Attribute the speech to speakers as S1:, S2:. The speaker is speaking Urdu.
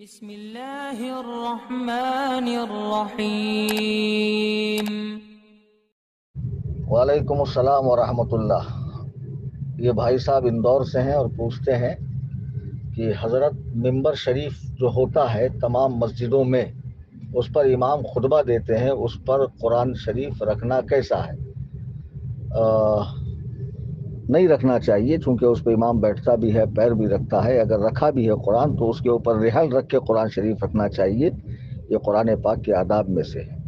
S1: بسم الله الرحمن الرحيم.
S2: وعلیکم السلام ورحمۃ اللہ. یہ بھائی صاحب اندور سے ہیں اور پوچھتے ہیں کہ حضرت ممبر شریف جو ہوتا ہے تمام مسجدوں میں، اس پر امام خطبہ دیتے ہیں، اس پر قرآن شریف رکھنا کیسا ہے؟ نہیں رکھنا چاہیے، چونکہ اس پہ امام بیٹھتا بھی ہے، پیر بھی رکھتا ہے۔ اگر رکھا بھی ہے قرآن تو اس کے اوپر رحل رکھ کے قرآن شریف رکھنا چاہیے۔ یہ قرآن پاک کے آداب میں سے ہے۔